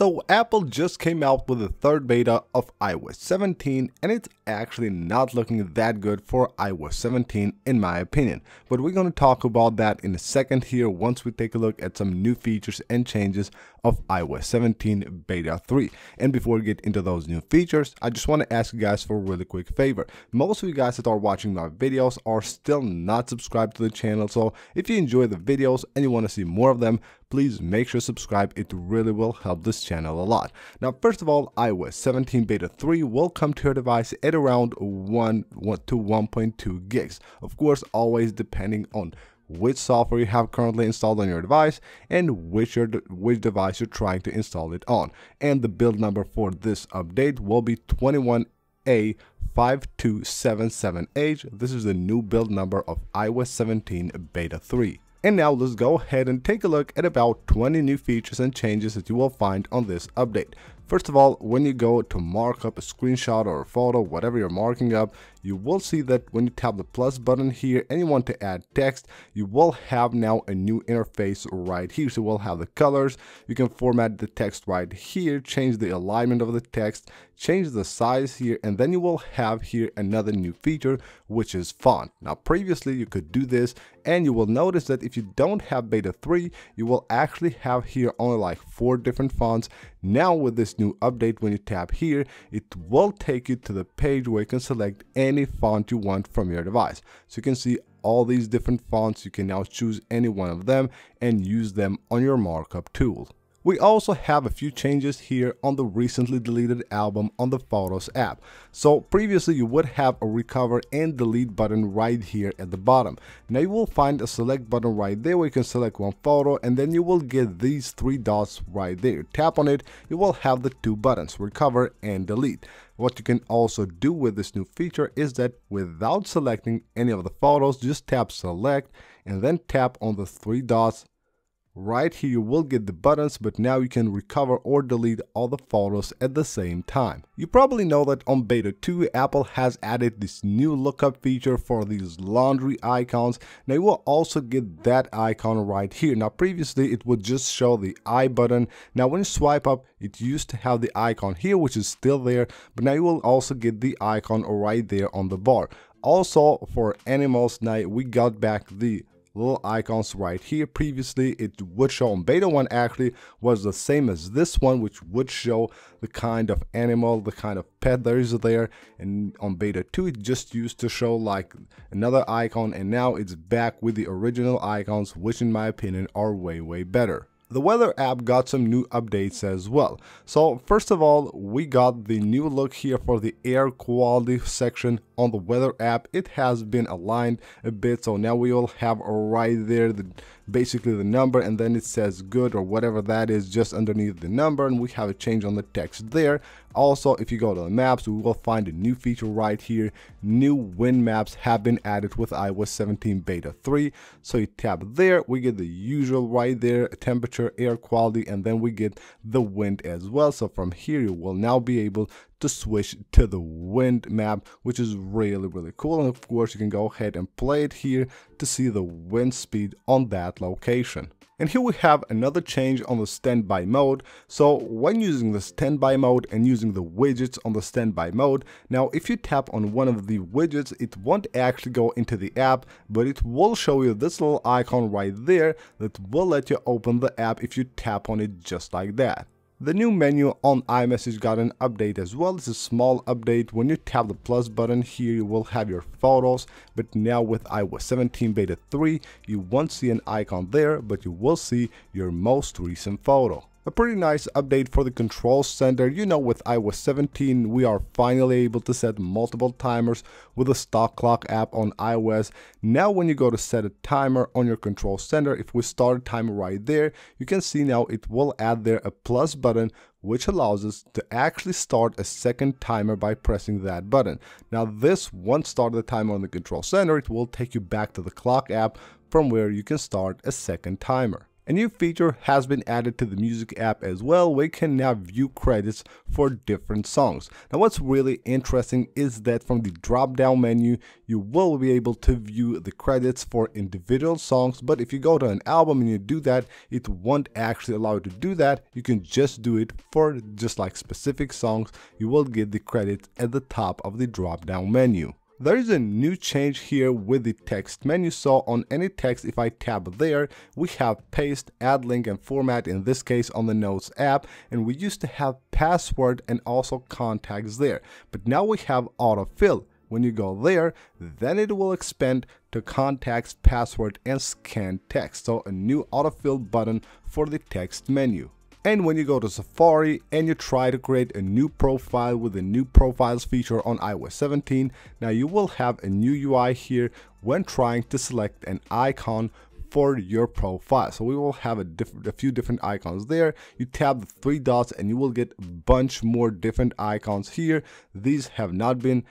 So Apple just came out with the third beta of iOS 17 and it's actually not looking that good for iOS 17 in my opinion. But we're going to talk about that in a second here once we take a look at some new features and changes of iOS 17 beta 3. And before we get into those new features, I just want to ask you guys for a really quick favor. Most of you guys that are watching my videos are still not subscribed to the channel. So if you enjoy the videos and you want to see more of them, please make sure to subscribe. It really will help this channel a lot. Now, first of all, iOS 17 Beta 3 will come to your device at around 1, 1 to 1.2 gigs. Of course, always depending on which software you have currently installed on your device and which your which device you're trying to install it on. And the build number for this update will be 21A5277H. This is the new build number of iOS 17 Beta 3. And now let's go ahead and take a look at about 20 new features and changes that you will find on this update. First of all, when you go to mark up a screenshot or a photo, whatever you're marking up, you will see that when you tap the plus button here and you want to add text, you will have now a new interface right here. So we'll have the colors, you can format the text right here, change the alignment of the text, change the size here, and then you will have here another new feature, which is font. Now previously you could do this and you will notice that if you don't have beta 3, you will actually have here only like four different fonts. Now with this new update, when you tap here, it will take you to the page where you can select any font you want from your device. So you can see all these different fonts. You can now choose any one of them and use them on your markup tool. We also have a few changes here on the recently deleted album on the Photos app. So previously you would have a recover and delete button right here at the bottom. Now you will find a select button right there where you can select one photo and then you will get these three dots right there. Tap on it, you will have the two buttons, recover and delete. What you can also do with this new feature is that without selecting any of the photos, just tap select and then tap on the three dots Right here you will get the buttons but now you can recover or delete all the photos at the same time. You probably know that on beta 2 Apple has added this new lookup feature for these laundry icons. Now you will also get that icon right here. Now previously it would just show the I button. Now when you swipe up it used to have the icon here which is still there but now you will also get the icon right there on the bar. Also for animals now we got back the little icons right here. Previously, it would show on beta 1 actually was the same as this one, which would show the kind of animal, the kind of pet there is there. And on beta 2, it just used to show like another icon. And now it's back with the original icons, which in my opinion are way, way better. The weather app got some new updates as well. So first of all, we got the new look here for the air quality section on the weather app. It has been aligned a bit, so now we will have right there the basically the number and then it says good or whatever that is just underneath the number and we have a change on the text there. Also if you go to the maps we will find a new feature right here. New wind maps have been added with iOS 17 beta 3 so you tap there we get the usual right there temperature air quality and then we get the wind as well. So from here you will now be able to switch to the wind map, which is really, really cool. And of course, you can go ahead and play it here to see the wind speed on that location. And here we have another change on the standby mode. So when using the standby mode and using the widgets on the standby mode, now if you tap on one of the widgets, it won't actually go into the app, but it will show you this little icon right there that will let you open the app if you tap on it just like that. The new menu on iMessage got an update as well. It's a small update. When you tap the plus button here, you will have your photos. But now with iOS 17 Beta 3, you won't see an icon there, but you will see your most recent photo. A pretty nice update for the control center. You know with iOS 17 we are finally able to set multiple timers with the stock clock app on iOS. Now when you go to set a timer on your control center, if we start a timer right there, you can see now it will add there a plus button which allows us to actually start a second timer by pressing that button. Now this won't start the timer on the control center, it will take you back to the clock app from where you can start a second timer. A new feature has been added to the music app as well. We can now view credits for different songs. Now what's really interesting is that from the drop down menu, you will be able to view the credits for individual songs. But if you go to an album and you do that, it won't actually allow you to do that. You can just do it for just like specific songs. You will get the credits at the top of the drop down menu. There is a new change here with the text menu, so on any text if I tab there, we have paste, add link and format in this case on the Notes app and we used to have password and also contacts there, but now we have autofill. When you go there, then it will expand to contacts, password and scan text, so a new autofill button for the text menu. And when you go to Safari and you try to create a new profile with the new profiles feature on iOS 17, now you will have a new UI here when trying to select an icon for your profile. So we will have a, a few different icons there. You tap the three dots and you will get a bunch more different icons here. These have not been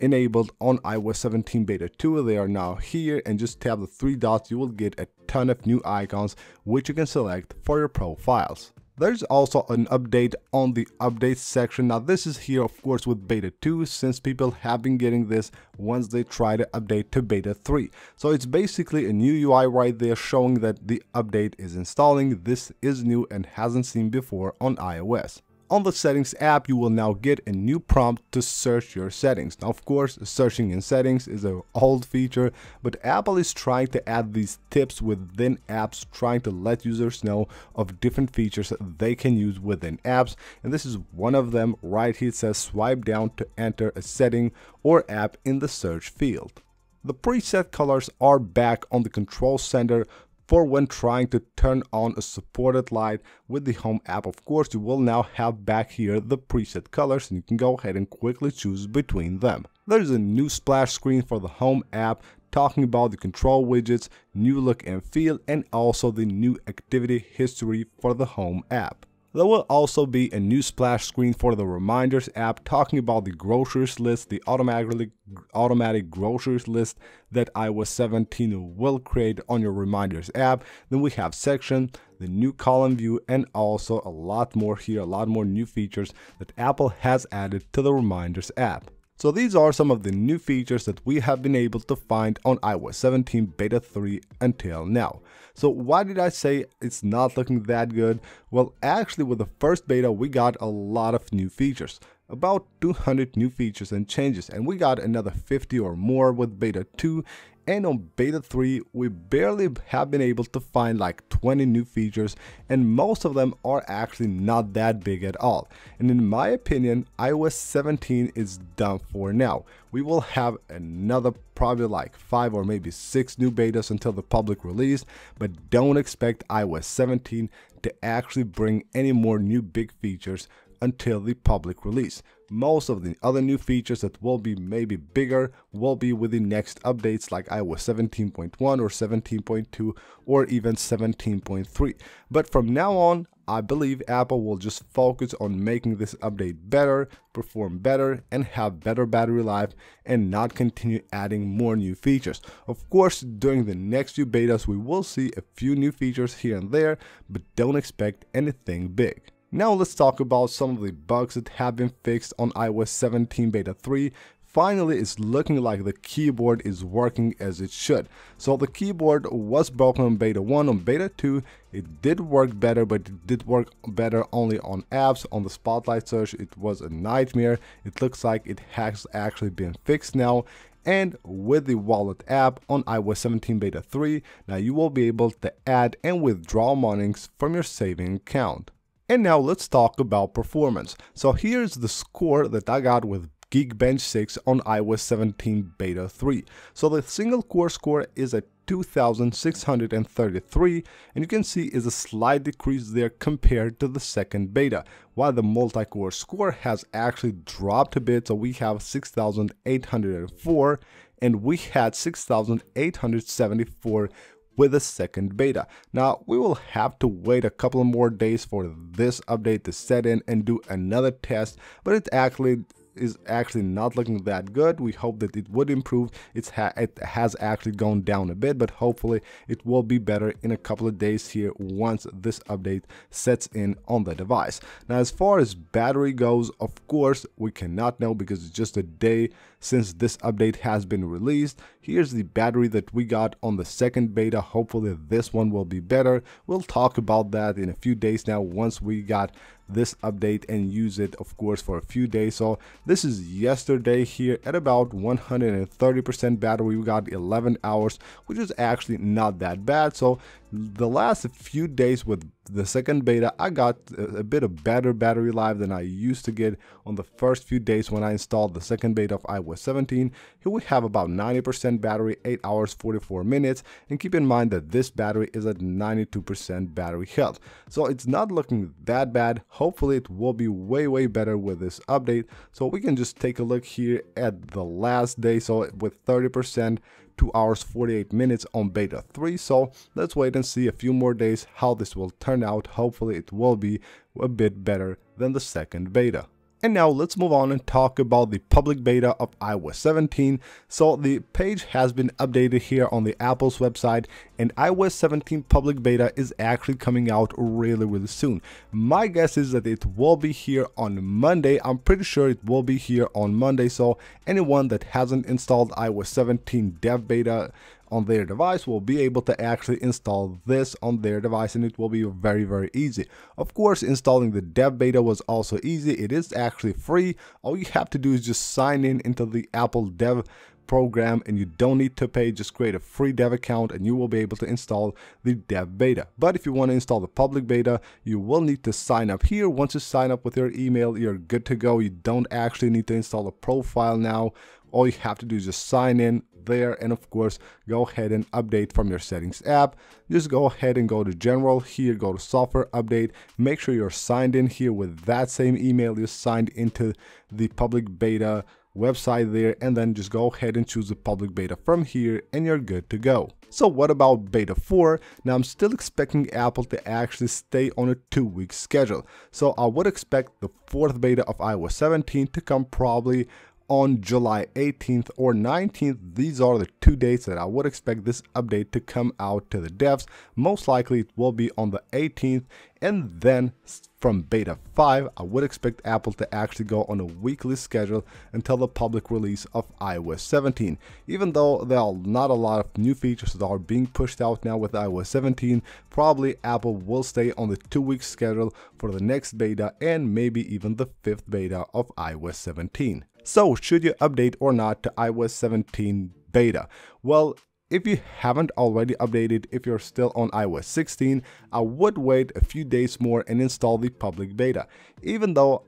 enabled on iOS 17 beta 2 they are now here and just tap the three dots you will get a ton of new icons which you can select for your profiles there's also an update on the updates section. Now this is here of course with beta 2 since people have been getting this once they try to update to beta 3. So it's basically a new UI right there showing that the update is installing. This is new and hasn't seen before on iOS. On the settings app, you will now get a new prompt to search your settings. Now, of course, searching in settings is an old feature, but Apple is trying to add these tips within apps, trying to let users know of different features they can use within apps. And this is one of them right here. It says swipe down to enter a setting or app in the search field. The preset colors are back on the control center for when trying to turn on a supported light with the home app. Of course you will now have back here the preset colors and you can go ahead and quickly choose between them. There's a new splash screen for the home app talking about the control widgets new look and feel and also the new activity history for the home app there will also be a new splash screen for the Reminders app talking about the groceries list, the automatically automatic groceries list that iOS 17 will create on your Reminders app. Then we have section, the new column view, and also a lot more here, a lot more new features that Apple has added to the Reminders app. So these are some of the new features that we have been able to find on iOS 17 Beta 3 until now. So why did I say it's not looking that good? Well, actually with the first beta, we got a lot of new features about 200 new features and changes and we got another 50 or more with beta 2 and on beta 3 we barely have been able to find like 20 new features and most of them are actually not that big at all. And in my opinion iOS 17 is done for now. We will have another probably like 5 or maybe 6 new betas until the public release but don't expect iOS 17 to actually bring any more new big features until the public release. Most of the other new features that will be maybe bigger will be with the next updates like iOS 17.1 or 17.2 or even 17.3. But from now on, I believe Apple will just focus on making this update better, perform better, and have better battery life and not continue adding more new features. Of course, during the next few betas, we will see a few new features here and there, but don't expect anything big. Now let's talk about some of the bugs that have been fixed on iOS 17 Beta 3. Finally, it's looking like the keyboard is working as it should. So the keyboard was broken on Beta 1, on Beta 2 it did work better, but it did work better only on apps. On the Spotlight search, it was a nightmare. It looks like it has actually been fixed now and with the wallet app on iOS 17 beta 3 now you will be able to add and withdraw monies from your saving account and now let's talk about performance. So here's the score that I got with Geekbench 6 on iOS 17 Beta 3. So the single core score is at 2633 and you can see is a slight decrease there compared to the second beta while the multi-core score has actually dropped a bit so we have 6804 and we had 6874 with the second beta. Now, we will have to wait a couple more days for this update to set in and do another test, but it's actually is actually not looking that good. We hope that it would improve. It's ha it has actually gone down a bit, but hopefully it will be better in a couple of days here once this update sets in on the device. Now, as far as battery goes, of course, we cannot know because it's just a day since this update has been released. Here's the battery that we got on the second beta. Hopefully this one will be better. We'll talk about that in a few days now once we got this update and use it of course for a few days. So this is yesterday here at about 130% battery. We got 11 hours which is actually not that bad. So the last few days with the second beta I got a, bit of better battery life than I used to get on the first few days when I installed the second beta of iOS 17 here we have about 90% battery 8 hours 44 minutes. And keep in mind that this battery is at 92% battery health. So it's not looking that bad. Hopefully it will be way way better with this update. So we can just take a look here at the last day. So with 30% 2 hours 48 minutes on beta 3 so let's wait and see a few more days how this will turn out. Hopefully it will be a bit better than the second beta and now let's move on and talk about the public beta of iOS 17. So the page has been updated here on the Apple's website and iOS 17 public beta is actually coming out really really soon. My guess is that it will be here on Monday. I'm pretty sure it will be here on Monday. So anyone that hasn't installed iOS 17 dev beta on their device will be able to actually install this on their device and it will be very very easy. Of course installing the dev beta was also easy. It is actually free. All you have to do is just sign in into the Apple dev program and you don't need to pay just create a free dev account and you will be able to install the dev beta but if you want to install the public beta you will need to sign up here once you sign up with your email you're good to go you don't actually need to install a profile now all you have to do is just sign in there and of course go ahead and update from your settings app just go ahead and go to general here go to software update make sure you're signed in here with that same email you signed into the public beta website there and then just go ahead and choose the public beta from here and you're good to go. So what about beta 4? Now I'm still expecting Apple to actually stay on a two week schedule. So I would expect the fourth beta of iOS 17 to come probably on July 18th or 19th. These are the two dates that I would expect this update to come out to the devs. Most likely it will be on the 18th and then from beta 5 I would expect Apple to actually go on a weekly schedule until the public release of iOS 17. Even though there are not a lot of new features that are being pushed out now with iOS 17, probably Apple will stay on the two week schedule for the next beta and maybe even the fifth beta of iOS 17. So should you update or not to iOS 17 beta? Well, if you haven't already updated, if you're still on iOS 16, I would wait a few days more and install the public beta. Even though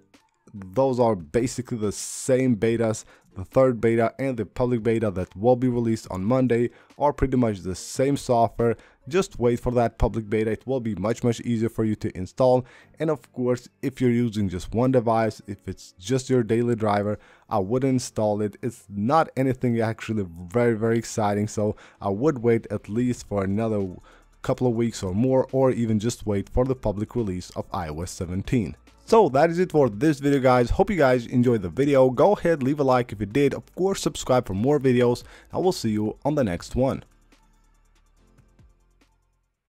those are basically the same betas the third beta and the public beta that will be released on Monday are pretty much the same software. Just wait for that public beta. It will be much, much easier for you to install. And of course, if you're using just one device, if it's just your daily driver, I would install it. It's not anything actually very, very exciting. So I would wait at least for another couple of weeks or more, or even just wait for the public release of iOS 17. So that is it for this video guys. Hope you guys enjoyed the video. Go ahead, leave a like if you did. Of course, subscribe for more videos. I will see you on the next one.